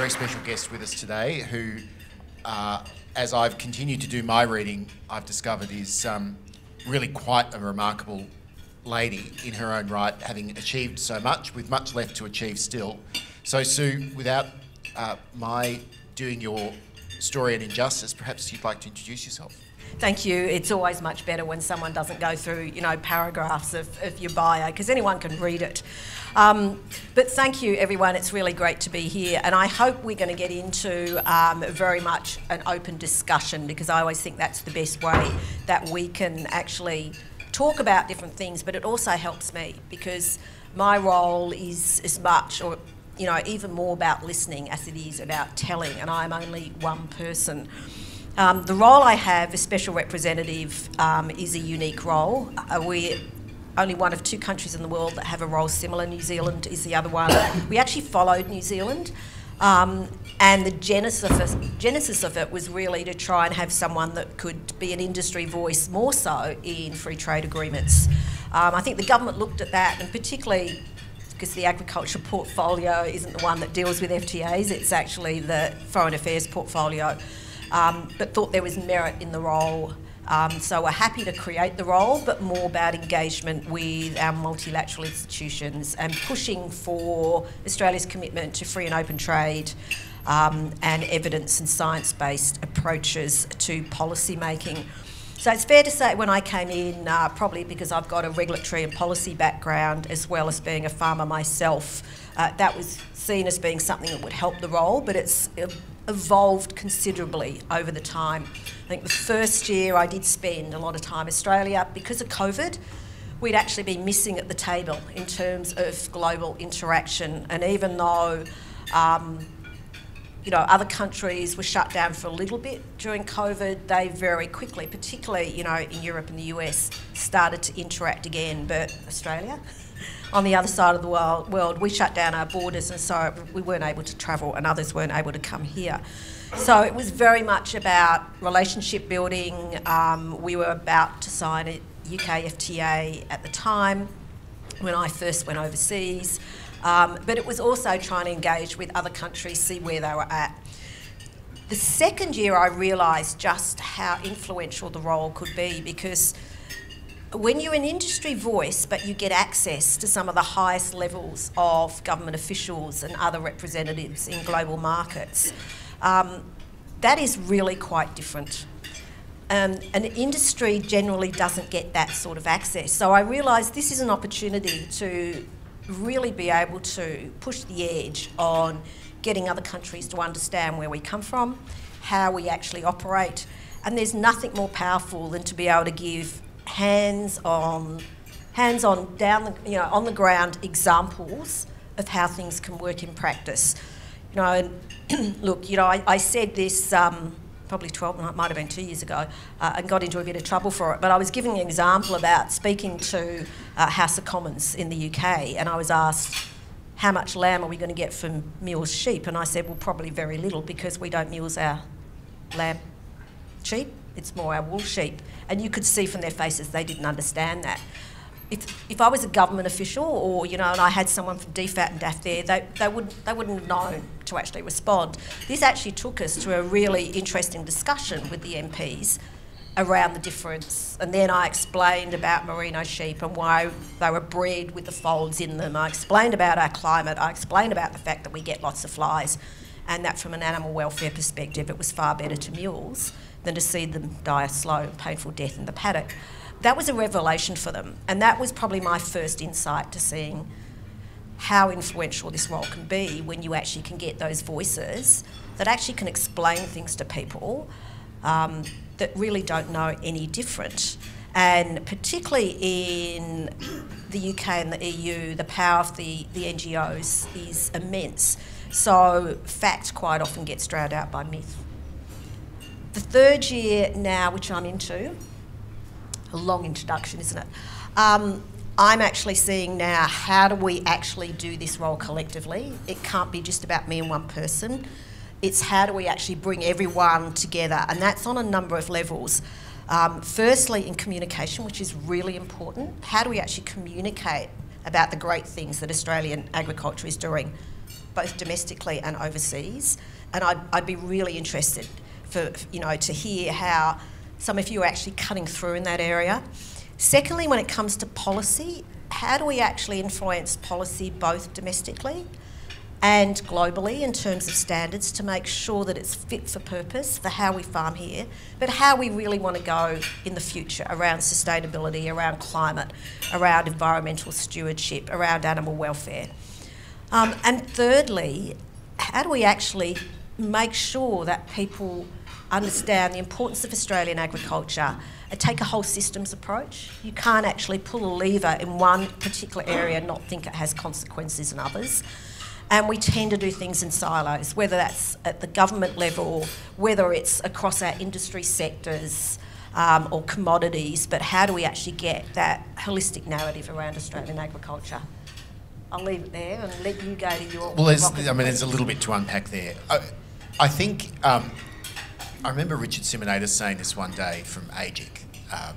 very special guest with us today who, uh, as I've continued to do my reading, I've discovered is um, really quite a remarkable lady in her own right, having achieved so much, with much left to achieve still. So, Su, without uh, my doing your story an injustice, perhaps you'd like to introduce yourself. Thank you. It's always much better when someone doesn't go through, you know, paragraphs of, of your bio because anyone can read it. Um, but thank you, everyone. It's really great to be here, and I hope we're going to get into um, very much an open discussion because I always think that's the best way that we can actually talk about different things. But it also helps me because my role is as much or you know, even more about listening as it is about telling, and I'm only one person. Um, the role I have as special representative um, is a unique role. Uh, we're only one of two countries in the world that have a role similar. New Zealand is the other one. we actually followed New Zealand. Um, and the genesis of, it, genesis of it was really to try and have someone that could be an industry voice more so in free trade agreements. Um, I think the government looked at that, and particularly because the agriculture portfolio isn't the one that deals with FTAs, it's actually the foreign affairs portfolio um, but thought there was merit in the role. Um, so we're happy to create the role, but more about engagement with our multilateral institutions and pushing for Australia's commitment to free and open trade um, and evidence and science-based approaches to policy making. So it's fair to say when I came in, uh, probably because I've got a regulatory and policy background as well as being a farmer myself, uh, that was seen as being something that would help the role, but it's evolved considerably over the time. I think the first year I did spend a lot of time in Australia because of COVID. We'd actually been missing at the table in terms of global interaction, and even though um, you know, other countries were shut down for a little bit during COVID. They very quickly, particularly, you know, in Europe and the US, started to interact again. But Australia, on the other side of the world, world, we shut down our borders, and so we weren't able to travel, and others weren't able to come here. So it was very much about relationship building. Um, we were about to sign a UK FTA at the time when I first went overseas, um, but it was also trying to engage with other countries, see where they were at. The second year, I realised just how influential the role could be because when you're an industry voice, but you get access to some of the highest levels of government officials and other representatives in global markets, um, that is really quite different. Um, an industry generally doesn't get that sort of access. So I realise this is an opportunity to really be able to push the edge on getting other countries to understand where we come from, how we actually operate, and there's nothing more powerful than to be able to give hands-on, hands-on down, the, you know, on the ground examples of how things can work in practice. You know, look, you know, I, I said this um, probably 12, might have been two years ago, uh, and got into a bit of trouble for it. But I was giving an example about speaking to uh, House of Commons in the UK, and I was asked, how much lamb are we going to get from mulesed sheep? And I said, well, probably very little because we don't mules our lamb sheep it's more our wool sheep. And you could see from their faces they didn't understand that. If, if I was a government official or, you know, and I had someone from DFAT and DAFF there, they, they, would, they wouldn't have known to actually respond. This actually took us to a really interesting discussion with the MPs around the difference. And then I explained about merino sheep and why they were bred with the folds in them. I explained about our climate. I explained about the fact that we get lots of flies and that from an animal welfare perspective it was far better to mules than to see them die a slow, painful death in the paddock. That was a revelation for them, and that was probably my first insight to seeing how influential this role can be when you actually can get those voices that actually can explain things to people um, that really don't know any different. And particularly in the UK and the EU, the power of the, the NGOs is immense. So fact quite often gets drowned out by myth. The third year now, which I'm into, a long introduction, isn't it? Um, I'm actually seeing now how do we actually do this role collectively? It can't be just about me and one person. It's how do we actually bring everyone together, and that's on a number of levels. Um, firstly, in communication, which is really important. How do we actually communicate about the great things that Australian agriculture is doing? both domestically and overseas. And I'd, I'd be really interested for, you know, to hear how some of you are actually cutting through in that area. Secondly, when it comes to policy, how do we actually influence policy both domestically and globally in terms of standards to make sure that it's fit for purpose for how we farm here, but how we really want to go in the future around sustainability, around climate, around environmental stewardship, around animal welfare. Um, and thirdly, how do we actually make sure that people understand the importance of Australian agriculture and take a whole systems approach. You can't actually pull a lever in one particular area and not think it has consequences in others. And we tend to do things in silos, whether that's at the government level, whether it's across our industry sectors um, or commodities, but how do we actually get that holistic narrative around Australian agriculture? I'll leave it there and let you go to your. Well, there's, I mean, there's a little bit to unpack there. I, I think um, I remember Richard Simonidis saying this one day from AGIC, um,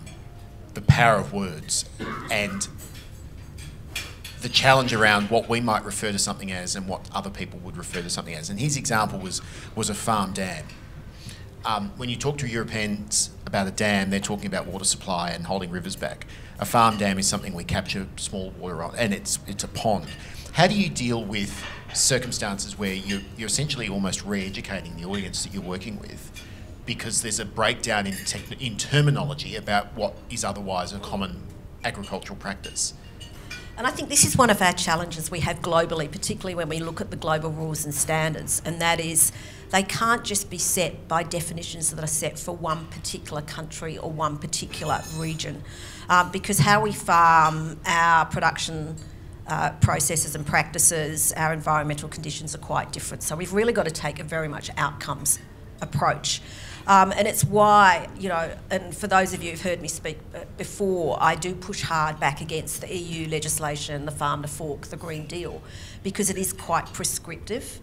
the power of words and the challenge around what we might refer to something as and what other people would refer to something as. And his example was was a farm dam. Um, when you talk to Europeans about a dam, they're talking about water supply and holding rivers back. A farm dam is something we capture small water on, and it's it's a pond. How do you deal with circumstances where you're, you're essentially almost re-educating the audience that you're working with because there's a breakdown in, in terminology about what is otherwise a common agricultural practice? And I think this is one of our challenges we have globally, particularly when we look at the global rules and standards, and that is they can't just be set by definitions that are set for one particular country or one particular region. Um, because how we farm, our production uh, processes and practices, our environmental conditions are quite different. So we've really got to take a very much outcomes approach. Um, and it's why, you know, and for those of you who've heard me speak uh, before, I do push hard back against the EU legislation, the Farm to Fork, the Green Deal, because it is quite prescriptive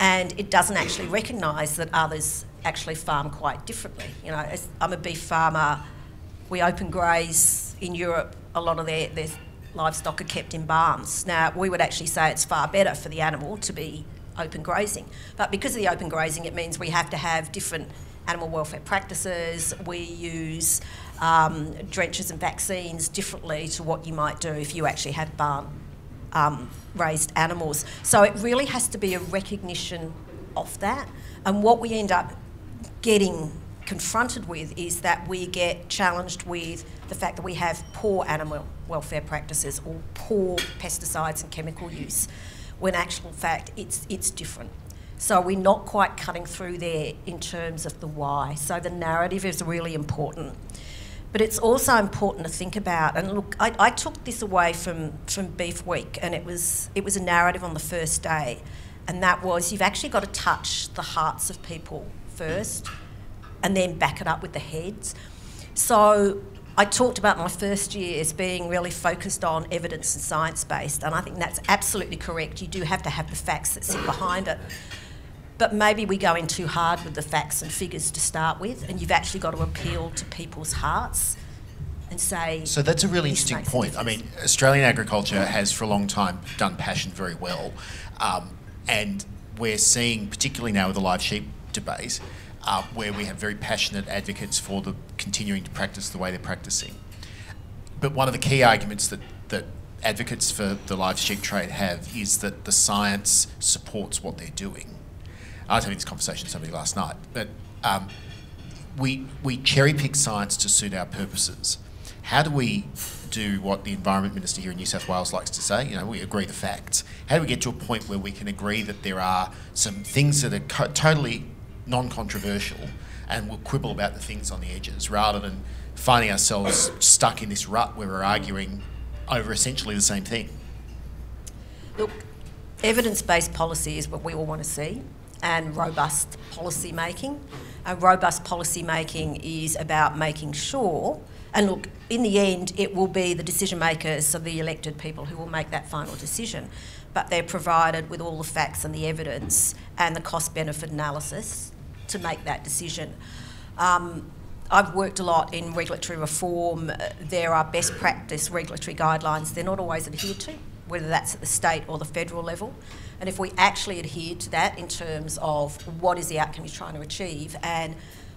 and it doesn't actually recognise that others actually farm quite differently. You know, I'm a beef farmer, we open graze in Europe, a lot of their, their livestock are kept in barns. Now, we would actually say it's far better for the animal to be open grazing. But because of the open grazing, it means we have to have different animal welfare practices. We use um, drenches and vaccines differently to what you might do if you actually have barn um, raised animals. So it really has to be a recognition of that. And what we end up getting confronted with is that we get challenged with the fact that we have poor animal welfare practices or poor pesticides and chemical use when actual fact it's, it's different. So we're not quite cutting through there in terms of the why. So the narrative is really important. But it's also important to think about, and look, I, I took this away from, from Beef Week, and it was, it was a narrative on the first day, and that was you've actually got to touch the hearts of people first, and then back it up with the heads. So I talked about my first year as being really focused on evidence and science based, and I think that's absolutely correct. You do have to have the facts that sit behind it. But maybe we go in too hard with the facts and figures to start with, and you've actually got to appeal to people's hearts and say. So that's a really interesting point. I mean, Australian agriculture has for a long time done passion very well, um, and we're seeing, particularly now with the live sheep debate, uh, where we have very passionate advocates for the continuing to practice the way they're practicing. But one of the key arguments that, that advocates for the live sheep trade have is that the science supports what they're doing. I was having this conversation with somebody last night, but um, we, we cherry pick science to suit our purposes. How do we do what the Environment Minister here in New South Wales likes to say? You know, we agree the facts. How do we get to a point where we can agree that there are some things that are totally non-controversial and we'll quibble about the things on the edges rather than finding ourselves stuck in this rut where we're arguing over essentially the same thing. Look, evidence-based policy is what we all want to see and robust policy making. Uh, robust policy making is about making sure, and look, in the end, it will be the decision makers, so the elected people, who will make that final decision. But they're provided with all the facts and the evidence and the cost benefit analysis to make that decision. Um, I've worked a lot in regulatory reform. There are best practice regulatory guidelines. They're not always adhered to. whether that's at the state or the federal level. And if we actually adhere to that in terms of what is the outcome you're trying to achieve, and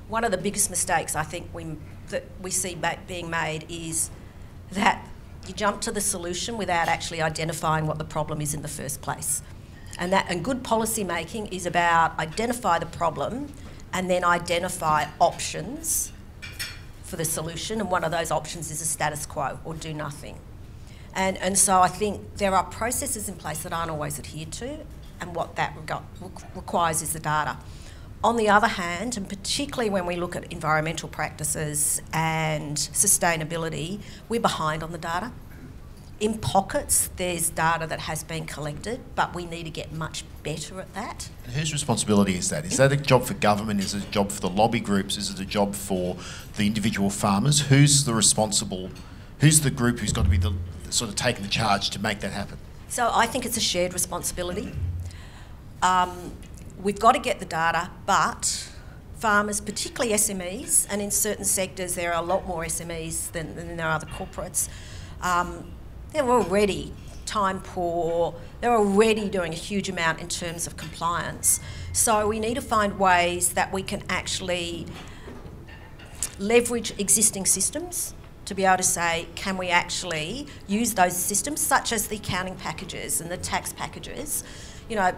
one of the biggest mistakes I think we, that we see being made is that you jump to the solution without actually identifying what the problem is in the first place. And that and good policy making is about identify the problem and then identify options for the solution. And one of those options is a status quo or do nothing. And, and so I think there are processes in place that aren't always adhered to, and what that requires is the data. On the other hand, and particularly when we look at environmental practices and sustainability, we're behind on the data in pockets, there's data that has been collected, but we need to get much better at that. And whose responsibility is that? Is that a job for government? Is it a job for the lobby groups? Is it a job for the individual farmers? Who's the responsible? Who's the group who's got to be the sort of taking the charge to make that happen? So I think it's a shared responsibility. Um, we've got to get the data, but farmers, particularly SMEs, and in certain sectors there are a lot more SMEs than, than there are the corporates. Um, they're already time poor, they're already doing a huge amount in terms of compliance. So we need to find ways that we can actually leverage existing systems to be able to say, can we actually use those systems, such as the accounting packages and the tax packages? You know,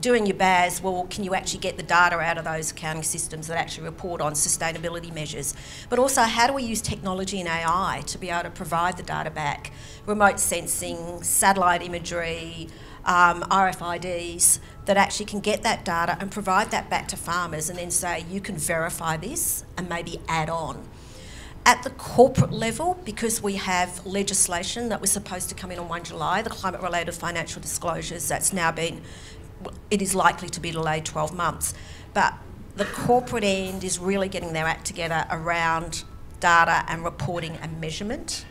doing your BAS, well, can you actually get the data out of those accounting systems that actually report on sustainability measures? But also, how do we use technology and AI to be able to provide the data back? Remote sensing, satellite imagery, um, RFIDs that actually can get that data and provide that back to farmers and then say, you can verify this and maybe add on. At the corporate level, because we have legislation that was supposed to come in on 1 July, the climate related financial disclosures, that's now been it is likely to be delayed 12 months. But the corporate end is really getting their act together around data and reporting and measurement.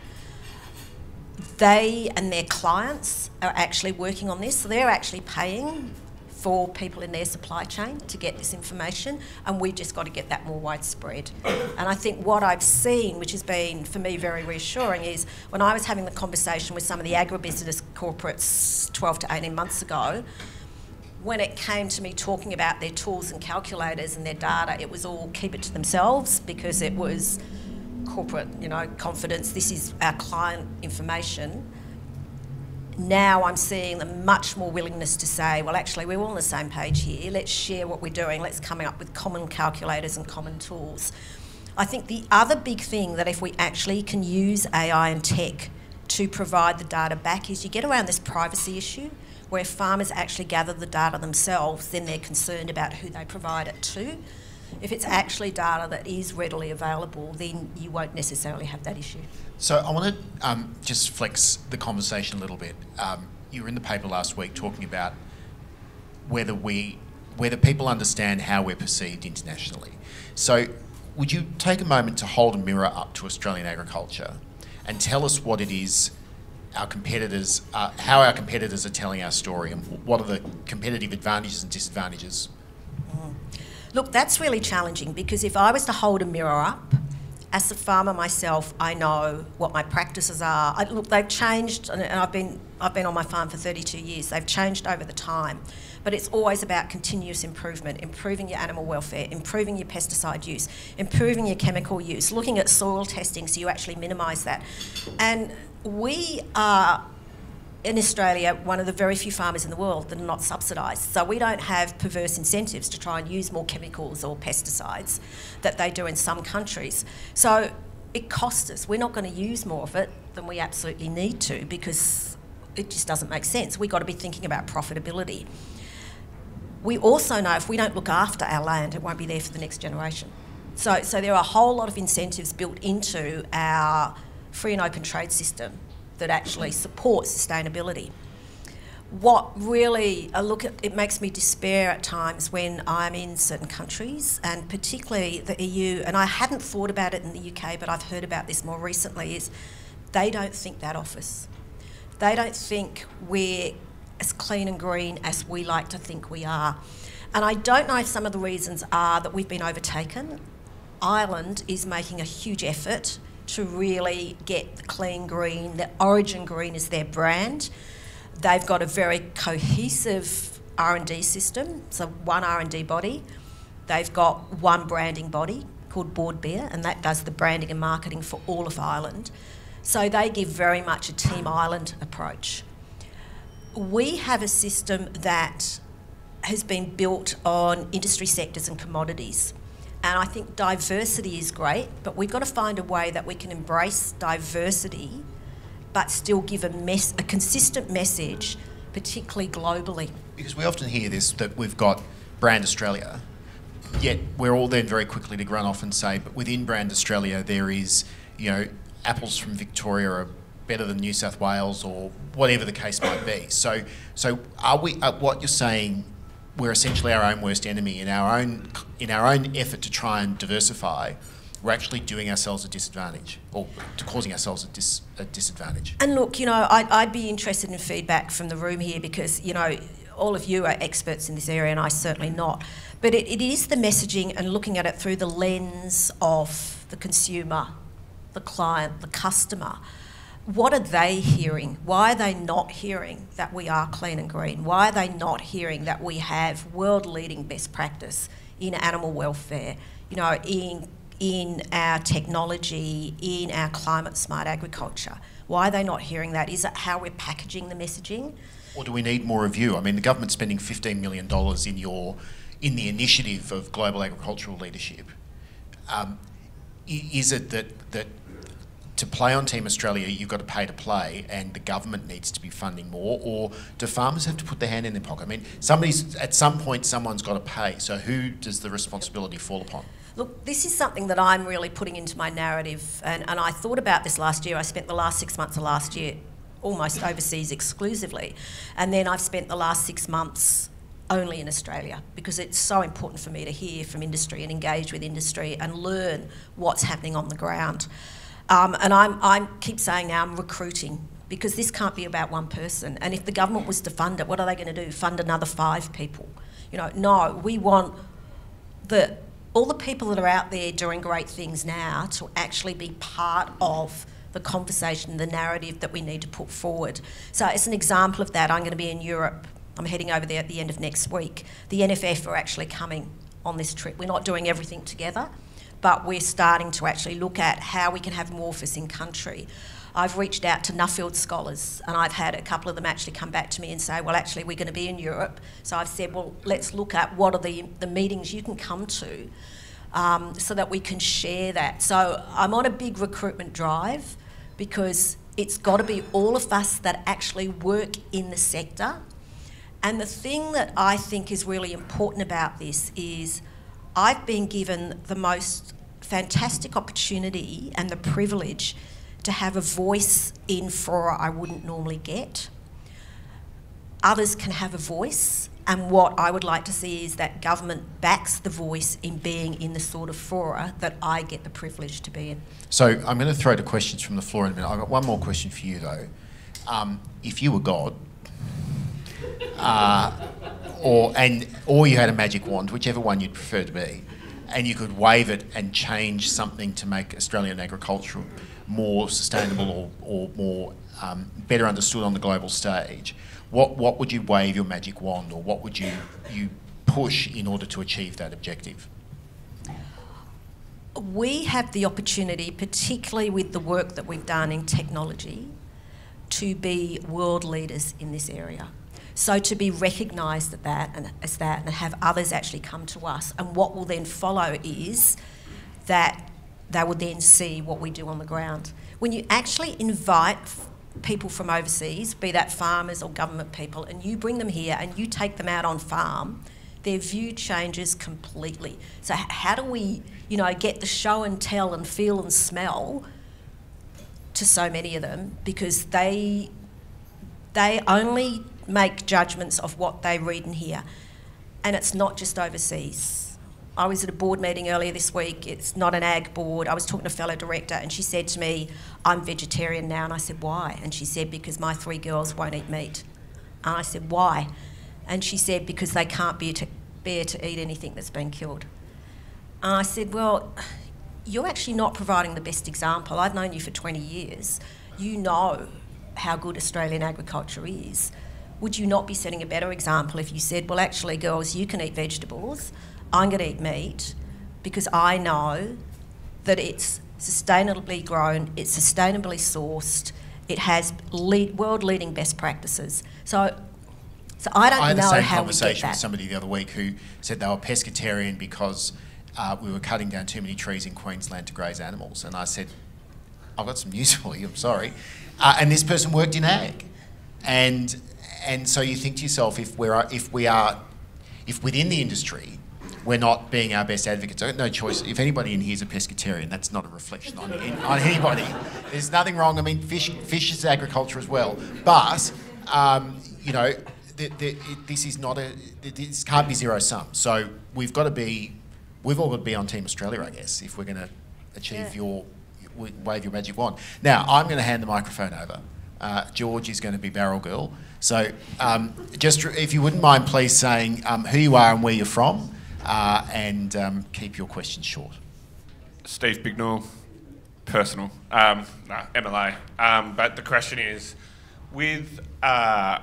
They and their clients are actually working on this, so they're actually paying for people in their supply chain to get this information, and we've just got to get that more widespread. And I think what I've seen, which has been for me very reassuring, is when I was having the conversation with some of the agribusiness corporates 12 to 18 months ago, when it came to me talking about their tools and calculators and their data, it was all keep it to themselves because it was corporate, you know, confidence. This is our client information. Now I'm seeing the much more willingness to say, well, actually, we're all on the same page here. Let's share what we're doing. Let's come up with common calculators and common tools. I think the other big thing that if we actually can use AI and tech to provide the data back is you get around this privacy issue where farmers actually gather the data themselves, then they're concerned about who they provide it to. If it's actually data that is readily available, then you won't necessarily have that issue. So I want to um, just flex the conversation a little bit. Um, you were in the paper last week talking about whether we, whether people understand how we're perceived internationally. So would you take a moment to hold a mirror up to Australian agriculture and tell us what it is our competitors, uh, how our competitors are telling our story, and what are the competitive advantages and disadvantages? Mm. Look, that's really challenging because if I was to hold a mirror up, as a farmer myself, I know what my practices are. I, look, they've changed, and I've been I've been on my farm for 32 years. They've changed over the time, but it's always about continuous improvement, improving your animal welfare, improving your pesticide use, improving your chemical use, looking at soil testing so you actually minimise that, and we are in Australia one of the very few farmers in the world that are not subsidised. So we don't have perverse incentives to try and use more chemicals or pesticides that they do in some countries. So it costs us. We're not going to use more of it than we absolutely need to because it just doesn't make sense. We've got to be thinking about profitability. We also know if we don't look after our land, it won't be there for the next generation. So, so there are a whole lot of incentives built into our free and open trade system that actually supports sustainability. What really, I look at, it makes me despair at times when I'm in certain countries, and particularly the EU, and I hadn't thought about it in the UK, but I've heard about this more recently, is they don't think that office. They don't think we're as clean and green as we like to think we are. And I don't know if some of the reasons are that we've been overtaken. Ireland is making a huge effort to really get clean green. The Origin Green is their brand. They've got a very cohesive R&D system, so one R&D body. They've got one branding body called Bord Bia, and that does the branding and marketing for all of Ireland. So they give very much a Team Ireland approach. We have a system that has been built on industry sectors and commodities. And I think diversity is great, but we've got to find a way that we can embrace diversity but still give a, a consistent message, particularly globally. Because we often hear this that we've got Brand Australia, yet we're all then very quickly to run off and say, but within Brand Australia, there is, you know, apples from Victoria are better than New South Wales or whatever the case might be. So, so are we? Uh, what you're saying? We're essentially our own worst enemy in our own in our own effort to try and diversify we're actually doing ourselves a disadvantage or causing ourselves a, dis, a disadvantage. And look, you know, I'd, I'd, be interested in feedback from the room here because, you know, all of you are experts in this area and I certainly not. But it, it is the messaging and looking at it through the lens of the consumer, the client, the customer. What are they hearing? Why are they not hearing that we are clean and green? Why are they not hearing that we have world leading best practice in animal welfare, you know, in in our technology, in our climate smart agriculture. Why are they not hearing that? Is it how we're packaging the messaging? Or do we need more of you? I mean, the government's spending $15 million in your in the initiative of global agricultural leadership. Um, is it that that to play on Team Australia, you've got to pay to play, and the government needs to be funding more, or do farmers have to put their hand in their pocket? I mean, somebody's at some point, someone's got to pay. So who does the responsibility fall upon? Look, this is something that I'm really putting into my narrative, and, and I thought about this last year. I spent the last six months of last year almost overseas exclusively, and then I've spent the last six months only in Australia because it's so important for me to hear from industry and engage with industry and learn what's happening on the ground. Um, and I'm, I keep saying now I'm recruiting because this can't be about one person. And if the government was to fund it, what are they going to do? Fund another five people? You know, no, we want the all the people that are out there doing great things now to actually be part of the conversation, the narrative that we need to put forward. So, as an example of that, I'm going to be in Europe. I'm heading over there at the end of next week. The NFF are actually coming on this trip. We're not doing everything together, but we're starting to actually look at how we can have more of us in country. I've reached out to Nuffield scholars and I've had a couple of them actually come back to me and say, well, actually, we're going to be in Europe. So I've said, well, let's look at what are the, the meetings you can come to um, so that we can share that. So I'm on a big recruitment drive because it's got to be all of us that actually work in the sector. And the thing that I think is really important about this is I've been given the most fantastic opportunity and the privilege to have a voice in fora I wouldn't normally get. Others can have a voice, and what I would like to see is that government backs the voice in being in the sort of fora that I get the privilege to be in. So I'm going to throw to questions from the floor in a minute. I've got one more question for you though. Um, if you were God, uh, or and or you had a magic wand, whichever one you'd prefer to be, and you could wave it and change something to make Australian agriculture more sustainable or, or more um, better understood on the global stage, what, what would you wave your magic wand or what would you, you push in order to achieve that objective? We have the opportunity, particularly with the work that we've done in technology, to be world leaders in this area. So to be recognised at that and as that and have others actually come to us. And what will then follow is that they will then see what we do on the ground. When you actually invite people from overseas, be that farmers or government people, and you bring them here and you take them out on farm, their view changes completely. So how do we, you know, get the show and tell and feel and smell to so many of them because they they only make judgments of what they read and hear. And it's not just overseas I was at a board meeting earlier this week. It's not an ag board. I was talking to a fellow director, and she said to me, I'm vegetarian now. And I said, Why? And she said, Because my three girls won't eat meat. And I said, Why? And she said, Because they can't bear to, bear to eat anything that's been killed. And I said, Well, you're actually not providing the best example. I've known you for 20 years. You know how good Australian agriculture is. Would you not be setting a better example if you said, well, actually, girls, you can eat vegetables, I'm going to eat meat because I know that it's sustainably grown, it's sustainably sourced, it has lead, world-leading best practices. So, so I don't I had know the same how we get conversation with somebody the other week who said they were pescatarian because uh, we were cutting down too many trees in Queensland to graze animals. And I said, I've got some news for you, I'm sorry. Uh, and this person worked in ag. And, and so you think to yourself, if, we're, if we are, if within the industry, we're not being our best advocates. I've got no choice. If anybody in here is a pescatarian, that's not a reflection on, on anybody. There's nothing wrong. I mean, fish, fish is agriculture as well. But, um, you know, the, the, it, this is not a, this can't be zero sum. So we've got to be, we've all got to be on Team Australia, I guess, if we're going to achieve Yeah. your, wave your magic wand. Now, I'm going to hand the microphone over. Uh, George is going to be Barrel Girl. So, um, just if you wouldn't mind, please saying um, who you are and where you're from, uh, and um, keep your questions short. Steve Bignall, personal, um, no, MLA. Um, but the question is, with uh,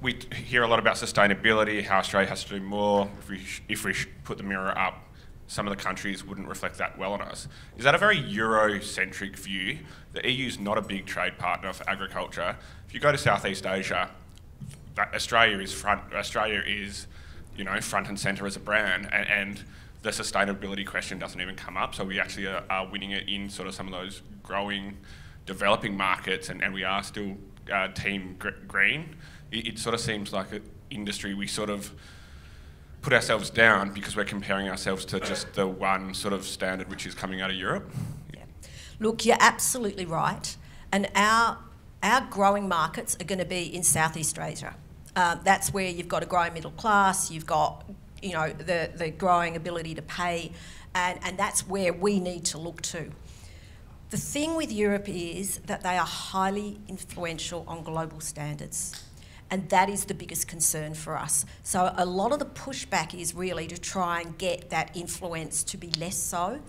we hear a lot about sustainability, how Australia has to do more. If we if we put the mirror up, some of the countries wouldn't reflect that well on us. Is that a very Eurocentric view? The EU is not a big trade partner for agriculture. If you go to Southeast Asia, Australia is front. Australia is, you know, front and centre as a brand, and, and the sustainability question doesn't even come up. So we actually are, are winning it in sort of some of those growing, developing markets, and, and we are still uh, team gr- green. It, it sort of seems like an industry we sort of put ourselves down because we're comparing ourselves to just the one sort of standard which is coming out of Europe. Yeah. Look, you're absolutely right. And our, our growing markets are going to be in Southeast Asia. Uh, that's where you've got a growing middle class, you've got you know, the, the growing ability to pay, and, and that's where we need to look to. The thing with Europe is that they are highly influential on global standards. And that is the biggest concern for us. So, a lot of the pushback is really to try and get that influence to be less so.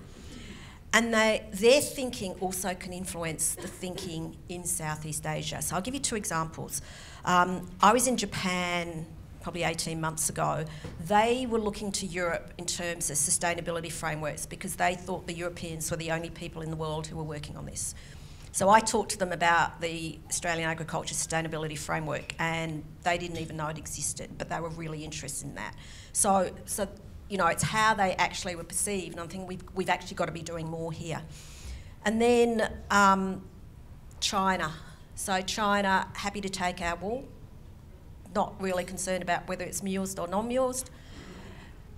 And they, their thinking also can influence the thinking in Southeast Asia. So I'll give you two examples. Um, I was in Japan probably 18 months ago. They were looking to Europe in terms of sustainability frameworks because they thought the Europeans were the only people in the world who were working on this. So I talked to them about the Australian Agriculture Sustainability Framework, and they didn't even know it existed, but they were really interested in that. So, so you know, it's how they actually were perceived, and I think we've, we've actually got to be doing more here. And then um, China. So China, happy to take our wool, not really concerned about whether it's mulesed or non-mulesed.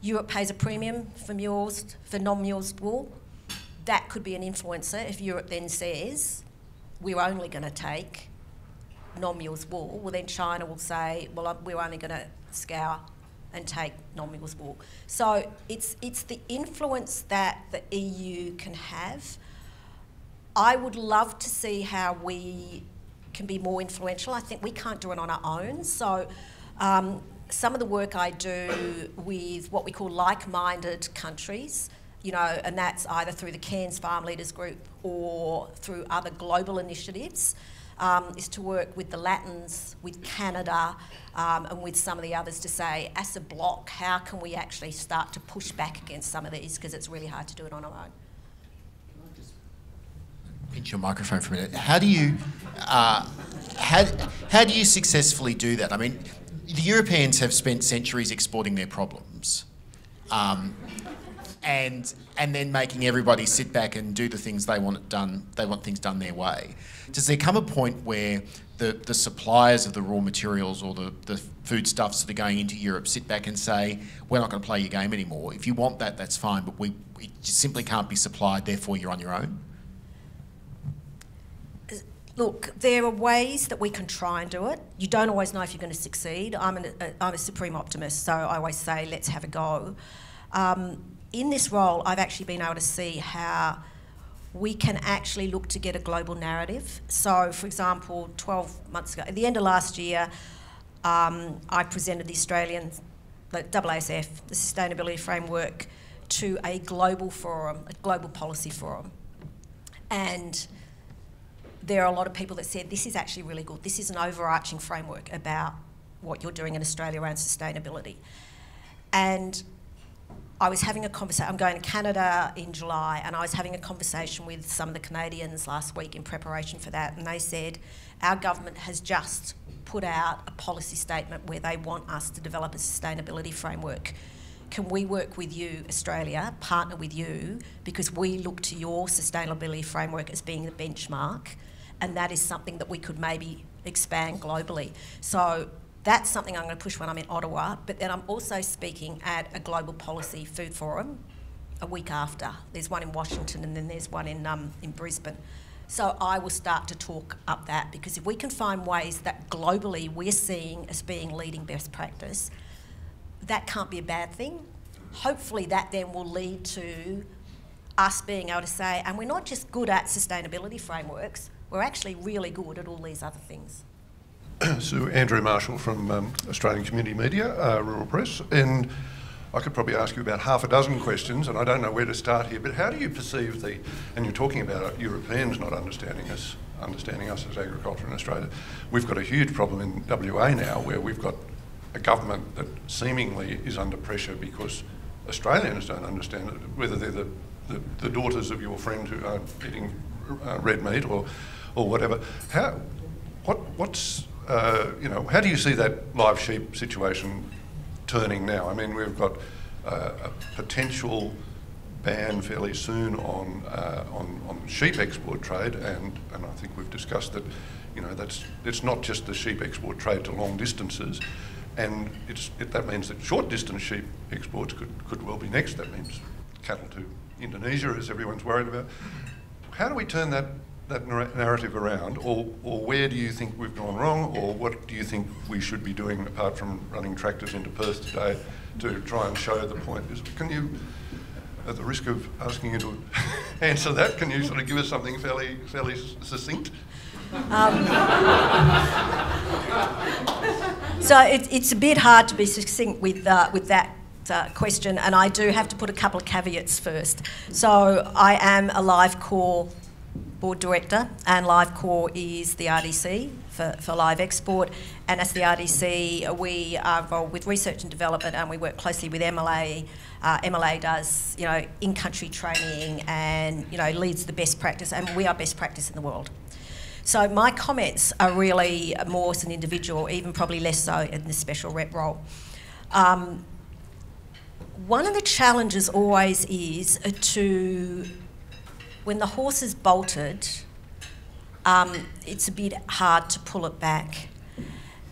Europe pays a premium for mulesed, for non-mulesed wool. That could be an influencer if Europe then says, we're only going to take non-mulesed wool. Well, then China will say, well, we're only going to scour and take non-mulesed wool. So it's, it's the influence that the EU can have. I would love to see how we can be more influential. I think we can't do it on our own. So um, some of the work I do with what we call like-minded countries, you know, and that's either through the Cairns Farm Leaders Group or through other global initiatives, um, is to work with the Latins, with Canada, um, and with some of the others to say, as a block, how can we actually start to push back against some of these because it's really hard to do it on our own. Pinch your microphone for a minute. How do you, uh, how, how do you successfully do that? I mean, the Europeans have spent centuries exporting their problems. Um, and and then making everybody sit back and do the things they want done. They want things done their way. Does there come a point where the, the suppliers of the raw materials or the, the foodstuffs that are going into Europe sit back and say, "We're not going to play your game anymore. If you want that, that's fine, but we it just simply can't be supplied. Therefore, you're on your own." Look, there are ways that we can try and do it. You don't always know if you're going to succeed. I'm, an, a, I'm a supreme optimist, so I always say, let's have a go. Um, in this role, I've actually been able to see how we can actually look to get a global narrative. So, for example, 12 months ago, at the end of last year, um, I presented the Australian, the AASF, the Sustainability Framework, to a global forum, a global policy forum. And there are a lot of people that said this is actually really good. This is an overarching framework about what you're doing in Australia around sustainability. And I was having a conversation, I'm going to Canada in July, and I was having a conversation with some of the Canadians last week in preparation for that, and they said, Our government has just put out a policy statement where they want us to develop a sustainability framework. Can we work with you, Australia, partner with you, because we look to your sustainability framework as being the benchmark, and that is something that we could maybe expand globally. So that's something I'm going to push when I'm in Ottawa, but then I'm also speaking at a global policy food forum a week after. There's one in Washington and then there's one in, um, in Brisbane. So I will start to talk up that because if we can find ways that globally we're seeing as being leading best practice, that can't be a bad thing. Hopefully, that then will lead to us being able to say, and we're not just good at sustainability frameworks, we're actually really good at all these other things. so, Andrew Marshall from um, Australian Community Media, uh, Rural Press, and I could probably ask you about half a dozen questions, and I don't know where to start here. But how do you perceive the? And you're talking about Europeans not understanding us, understanding us as agriculture in Australia. We've got a huge problem in WA now, where we've got a government that seemingly is under pressure because Australians don't understand it, whether they're the, the, the daughters of your friend who are eating uh, red meat or, or whatever. How, what, what's, uh, you know, how do you see that live sheep situation turning now? I mean, we've got uh, a potential ban fairly soon on, uh, on, on sheep export trade, and, and I think we've discussed that, you know, that's, it's not just the sheep export trade to long distances, and it, that means that short distance sheep exports could, could well be next. That means cattle to Indonesia, as everyone's worried about. How do we turn that, that narrative around, or, or where do you think we've gone wrong, or what do you think we should be doing apart from running tractors into Perth today to try and show the point? Can you, at the risk of asking you to answer that, can you sort of give us something fairly, fairly succinct? Um, so it, it's a bit hard to be succinct with, uh, with that uh, question, and I do have to put a couple of caveats first. So I am a LiveCorp board director, and LiveCorp is the RDC for, for live export. And as the RDC, we are involved with research and development, and we work closely with MLA. Uh, MLA does, you know, in-country training, and you know, leads the best practice, and we are best practice in the world. So my comments are really more as an individual, even probably less so in the special rep role. Um, one of the challenges always is to, when the horse is bolted, um, it's a bit hard to pull it back.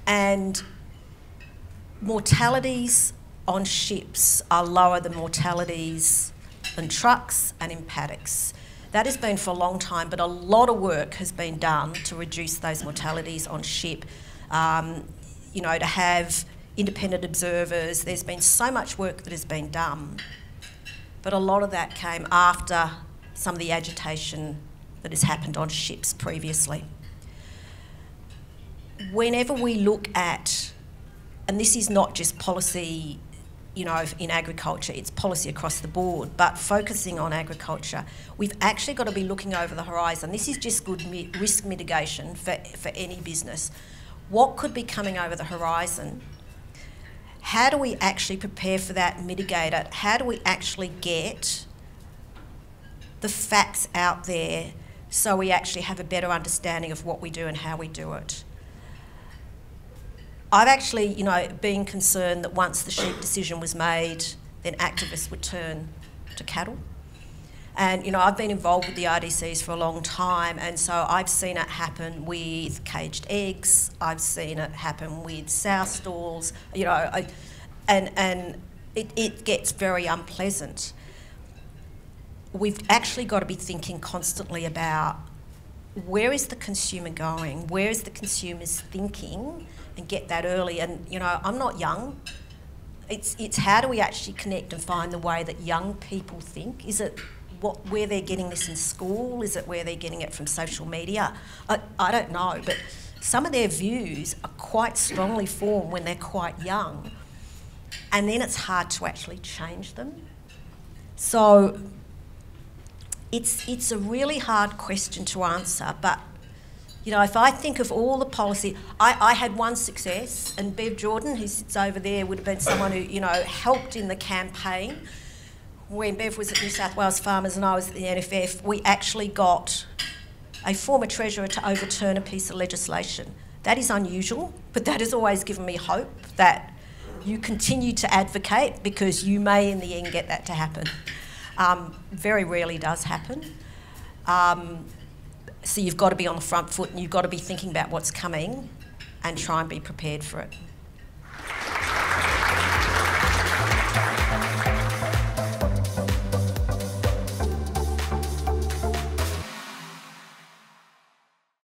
And mortalities on ships are lower than mortalities in trucks and in paddocks. That has been for a long time, but a lot of work has been done to reduce those mortalities on ship. Um, you know, to have independent observers. There's been so much work that has been done, but a lot of that came after some of the agitation that has happened on ships previously. Whenever we look at, and this is not just policy you know, in agriculture, it's policy across the board, but focusing on agriculture, we've actually got to be looking over the horizon. This is just good mi risk mitigation for, for any business. What could be coming over the horizon? How do we actually prepare for that, mitigate it? How do we actually get the facts out there so we actually have a better understanding of what we do and how we do it? I've actually, you know, been concerned that once the sheep decision was made, then activists would turn to cattle. And, you know, I've been involved with the RDCs for a long time, and so I've seen it happen with caged eggs, I've seen it happen with sow stalls, you know, and, and it, it gets very unpleasant. We've actually got to be thinking constantly about where is the consumer going? Where is the consumer's thinking? and get that early. And you know, I'm not young. It's it's how do we actually connect and find the way that young people think? Is it what where they're getting this in school? Is it where they're getting it from social media? I, I don't know, but some of their views are quite strongly formed when they're quite young, and then it's hard to actually change them. So it's, it's a really hard question to answer, but you know, if I think of all the policy, I, I had one success, and Bev Jordan, who sits over there, would have been someone who, you know, helped in the campaign. When Bev was at New South Wales Farmers and I was at the NFF, we actually got a former Treasurer to overturn a piece of legislation. That is unusual, but that has always given me hope that you continue to advocate because you may in the end get that to happen. Um, very rarely does happen. Um, so you've got to be on the front foot and you've got to be thinking about what's coming and try and be prepared for it.